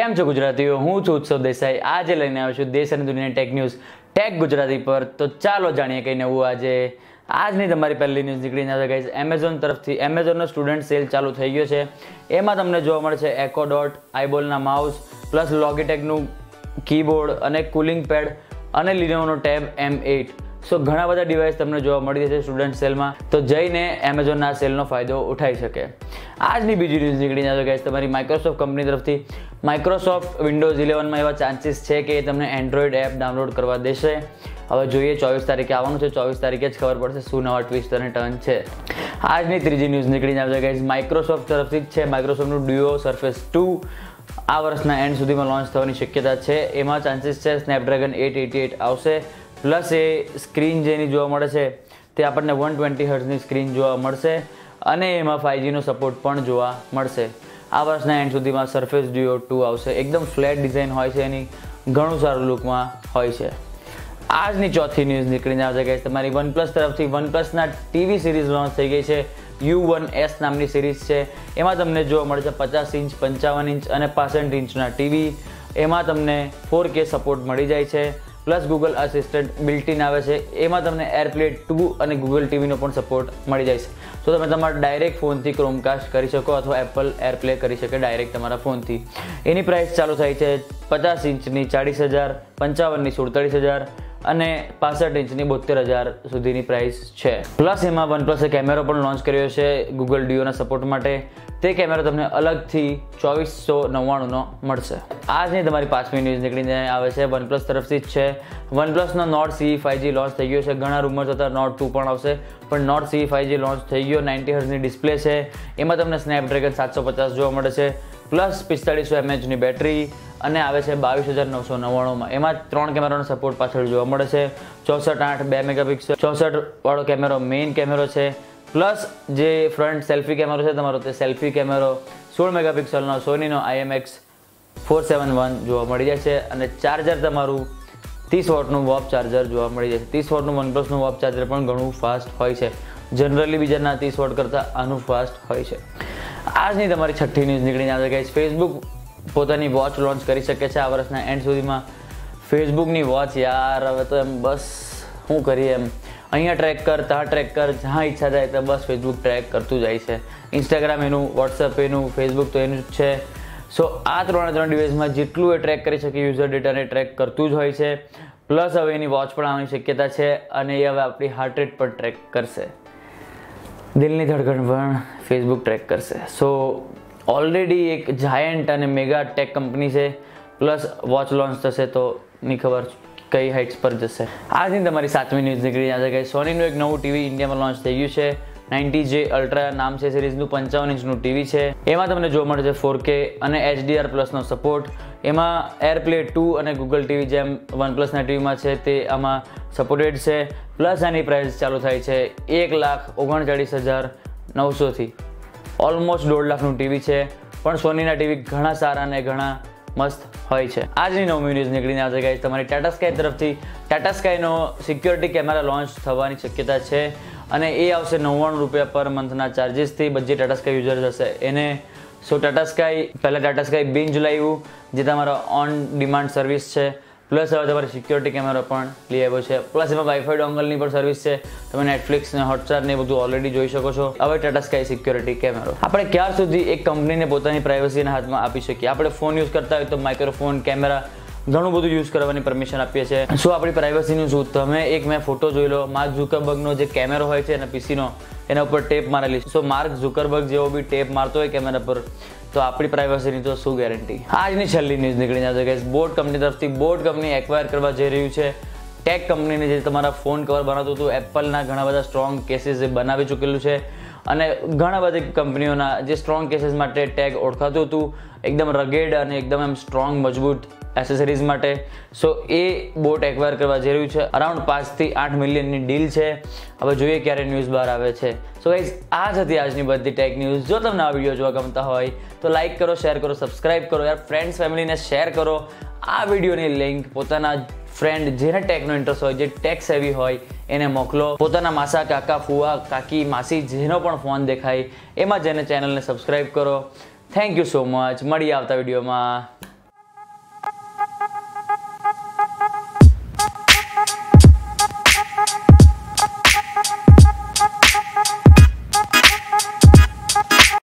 કેમ છો ગુજરાતીઓ? હું છું ઉત્સવ દેસાઈ. આજે લઈને આવ્યો છું દેશ અને દુનિયા ટેક ન્યૂઝ ટેક ગુજરાતી પર. તો ચાલો જાણીએ કંઈ નવું આજે. આજની તમારી પહેલી ન્યૂઝ નીકળી ના ગાઈઝ એમેઝોન તરફથી. એમેઝોનનો સ્ટુડન્ટ સેલ ચાલુ થઈ ગયો છે. એમાં તમને જોવા મળશે એકો ડોટ આઈબોલના માઉસ પ્લસ લોગીટેકનું કીબોર્ડ અને કુલિંગ પેડ અને લિનોવોનો ટેબ એમ એઇટ સો ઘણા બધા ડિવાઇસ તમને જોવા મળી જશે સ્ટુડન્ટ સેલમાં. તો જઈને એમેઝોનના સેલનો ફાયદો ઉઠાવી શકે. આજની બીજી ન્યૂઝ નીકળી જાય ગાઈસ તમારી માઇક્રોસોફ્ટ કંપની તરફથી માઇક્રોસોફ્ટ વિન્ડોઝ ઇલેવનમાં એવા ચાન્સીસ છે કે એ તમને એન્ડ્રોઈડ એપ ડાઉનલોડ કરવા દેશે. હવે જોઈએ ચોવીસ તારીખે આવવાનું છે. ચોવીસ તારીખે જ ખબર પડશે શું નવા ટ્વિસ્ટ અને ટર્ન છે. આજની ત્રીજી ન્યૂઝ નીકળી જાય ગાઈસ માઇક્રોસોફ્ટ તરફથી જ છે. માઇક્રોસોફ્ટનું ડ્યુઓ સરફેસ ટુ આ વર્ષના એન્ડ સુધીમાં લોન્ચ થવાની શક્યતા છે. એમાં ચાન્સીસ છે સ્નેપડ્રેગન એટ એટી એટ આવશે. પ્લસ એ સ્ક્રીન જેની જોવા મળે છે, તે આપણને વન ટ્વેન્ટી હર્ટ્સની સ્ક્રીન જોવા મળશે અને એમાં ફાઇવજીનો સપોર્ટ પણ જોવા મળશે. આ વર્ષના એન્ડ સુધીમાં સરફેસ ડ્યુઓ ટુ આવશે. એકદમ ફ્લેટ ડિઝાઇન હોય છે એની, ઘણું સારું લુકમાં હોય છે. આજની ચોથી ન્યૂઝ નીકળીને આવશે કે તમારી વનપ્લસ તરફથી વનપ્લસના ટીવી સિરીઝ લોન્ચ થઈ ગઈ છે. યુ વન એસ નામની સિરીઝ છે. એમાં તમને જોવા મળે છે પચાસ ઇંચ, પંચાવન ઇંચ અને પાસઠ ઇંચના ટીવી એમાં તમને ફોર કે સપોર્ટ મળી જાય છે. પ્લસ ગૂગલ આસિસ્ટન્ટ બિલ્ટિન આવે છે. એમાં તમને એરપ્લે ટુ અને ગૂગલ ટીવીનો પણ સપોર્ટ મળી જાય છે. તો તમે તમારા ડાયરેક્ટ ફોનથી ક્રોમકાસ્ટ કરી શકો અથવા એપલ એરપ્લે કરી શકે ડાયરેક્ટ તમારા ફોનથી એની પ્રાઇસ ચાલુ થાય છે પચાસ ઇંચની ચાળીસ હજાર, પંચાવનની સુડતાલીસ હજાર અને પાસઠ ઇંચની બોતેર હજાર સુધીની પ્રાઇસ છે. પ્લસ એમાં વનપ્લસે કેમેરો પણ લોન્ચ કર્યો છે ગૂગલ ડીઓના સપોર્ટ માટે. તે કેમેરો તમને અલગથી ચોવીસો નવ્વાણુંનો મળશે. આજની તમારી પાંચમી ન્યૂઝ નીકળીને આવે છે. વનપ્લસ તરફથી જ છે. વનપ્લસનો Nord C five G launch થઈ ગયો છે. ઘણા રૂમર્સ હતા નોટ ટુ પણ આવશે. પણ નોટ સી ફાઈવજી લોન્ચ થઈ ગયો. નાઇન્ટી હર્સની ડિસ્પ્લે છે. એમાં તમને સ્નેપડ્રેગન સાતસો પચાસ જોવા મળે છે. પ્લસ પિસ્તાળીસો એમએચની બેટરી અને આવે છે બાવીસ હજાર નવસો નવ્વાણુંમાં. એમાં ત્રણ કેમેરાનો સપોર્ટ પાછળ જોવા મળે છે. ચોસઠ આઠ બે મેગાપિક્સલ ચોસઠ વાળો કેમેરો મેઇન કેમેરો છે. પ્લસ જે ફ્રન્ટ સેલ્ફી કેમેરો છે, તમારો તે સેલ્ફી કેમેરો સોળ મેગાપિક્સલનો સોનીનો આઈએમએક્સ ફોર સેવન વન જોવા મળી જાય છે. અને ચાર્જર તમારું ત્રીસ વોટનું વોપ ચાર્જર જોવા મળી જાય છે. ત્રીસ વોટનું વનપ્લસનું વોપ ચાર્જર પણ ઘણું ફાસ્ટ હોય છે. જનરલી બીજાના ત્રીસ વોટ કરતાં આનું ફાસ્ટ હોય છે. આજની તમારી છઠ્ઠી ન્યૂઝ નીકળીને આવે ગઈ ફેસબુક પોતાની વોચ લોન્ચ કરી શકે છે આ વર્ષના એન્ડ સુધીમાં. ફેસબુકની વોચ યાર, હવે તો એમ બસ શું કરીએ એમ. અહીંયા ટ્રેક કર, ત્યાં ટ્રેક કર, જ્યાં ઈચ્છા થાય ત્યાં બસ ફેસબુક ટ્રેક કરતું જાય છે. ઇન્સ્ટાગ્રામ એનું વોટ્સઅપ એનું ફેસબુક તો એનું જ છે. સો આ ત્રણે ત્રણ ડિવાઇસમાં જેટલું એ ટ્રેક કરી શકે યુઝર ડેટાને ટ્રેક કરતું જ હોય છે. પ્લસ હવે એની વોચ પણ આવવાની શક્યતા છે અને એ હવે આપણી હાર્ટ રેટ પણ ટ્રેક કરશે. દિલની ધડકણ પણ ફેસબુક ટ્રેક કરશે. સો ઓલરેડી એક જાયન્ટ અને મેગા ટેક કંપની છે. પ્લસ વોચ લોન્ચ થશે તો ની ખબર કઈ હાઇટ્સ પર જશે. આજની તમારી સાતમી ન્યૂઝ નીકળી જશે કે સોનીનું એક નવું ટીવી ઇન્ડિયામાં લોન્ચ થઈ ગયું છે. નાઇન્ટી જે અલ્ટ્રા નામ છે સિરીઝનું પંચાવન ઇંચનું ટીવી છે. એમાં તમને જોવા મળશે ફોર કે અને એચડીઆર પ્લસનો સપોર્ટ એમાં એરપ્લે ટુ અને ગૂગલ ટીવી જેમ વન પ્લસના ટીવીમાં છે તે આમાં સપોર્ટેડ છે. પ્લસ આની પ્રાઇસ ચાલુ થાય છે એક લાખ ઓગણચાળીસ હજાર નવસોથી ઓલમોસ્ટ દોઢ લાખનું ટીવી છે, પણ સોનીના ટીવી ઘણા સારા અને ઘણા મસ્ત હોય છે. આજની નવમી ન્યૂઝ નીકળીને આવશે ગાઈઝ તમારી ટાટા સ્કાય તરફથી ટાટા સ્કાયનો સિક્યોરિટી કેમેરા લોન્ચ થવાની શક્યતા છે અને એ આવશે નવ્વાણું રૂપિયા પર મંથના ચાર્જિસથી બધી ટાટા સ્કાય યુઝર્સ હશે. એને સો ટાટા સ્કાય પહેલાં ટાટા સ્કાય બિંજ લાવ્યું, જે તમારો ઓન ડિમાન્ડ સર્વિસ છે. પ્લસ હવે તમારે સિક્યોરિટી કેમેરો પણ લઈ આવ્યો છે. પ્લસ એમાં વાઈફાઈ ડોંગલની પણ સર્વિસ છે. તમે નેટફ્લિક્સ ને હોટસ્ટાર ને બધું ઓલરેડી જોઈ શકો છો. હવે ટાટા સ્કાય સિક્યોરિટી કેમેરો આપણે ક્યાર સુધી એક કંપનીને પોતાની પ્રાઇવસીના હાથમાં આપી શકીએ? આપણે ફોન યુઝ કરતા હોય તો માઇક્રોફોન કેમેરા ઘણું બધું યુઝ કરવાની પરમિશન આપીએ છીએ. શું આપણી પ્રાઇવસીનું શું તમે એક મેં ફોટો જોઈ લો. માર્ક ઝુકરબર્ગનો જે કેમેરો હોય છે એના પીસીનો એના ઉપર ટેપ મારેલી સો માર્ક ઝુકરબર્ગ જેવો બી ટેપ મારતો હોય કેમેરા પર. તો આપણી પ્રાઇવસીની તો શું ગેરંટી આજની છેલ્લી ન્યૂઝ નીકળી જશે કે બોટ કંપની તરફથી બોટ કંપની એક્વાયર કરવા જઈ રહ્યું છે. ટેક કંપનીને જે તમારા ફોન કવર બનાવતું હતું એપલના ઘણા બધા સ્ટ્રોંગ કેસીસ બનાવી ચૂકેલું છે. અને ઘણા બધી કંપનીઓના જે સ્ટ્રોંગ કેસીસ માટે ટેગ ઓળખાતું હતું, એકદમ રગેડ અને એકદમ એમ સ્ટ્રોંગ મજબૂત એસેસરીઝ માટે. સો એ બોટ એક્વાયર કરવા જઈ રહ્યું છે. અરાઉન્ડ પાંચથી આઠ મિલિયનની ડીલ છે. હવે જોઈએ ક્યારે ન્યૂઝ બહાર આવે છે. સો ગાઈઝ આ જ હતી આજની બધી ટેક ન્યૂઝ જો તમને આ વીડિયો જોવા ગમતા હોય, તો લાઇક કરો શેર કરો સબસ્ક્રાઇબ કરો. યાર ફ્રેન્ડ્સ ફેમિલીને શેર કરો. આ વિડીયોની લિંક પોતાના ફ્રેન્ડ જેને ટેકનો ઇન્ટરેસ્ટ હોય, જે ટેક સેવી હોય એને મોકલો. પોતાના માસા, કાકા, ફુવા, કાકી, માસી જેનો પણ ફોન દેખાય, એમાં જઈને ચેનલને સબસ્ક્રાઇબ કરો. થેન્ક યુ સો મચ મળીએ આવતા વિડીયોમાં.